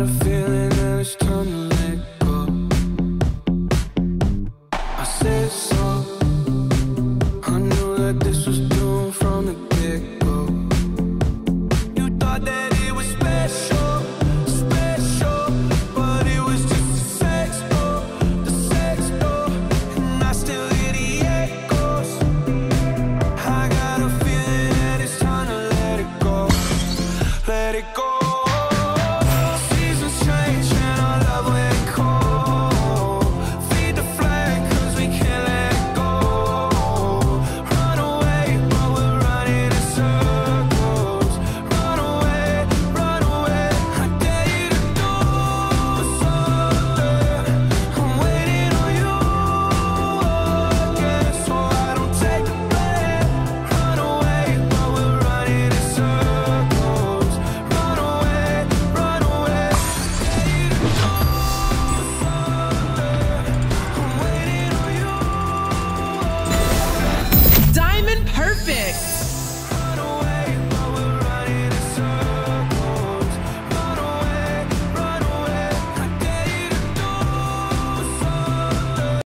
got a feeling that it's time to let go. I said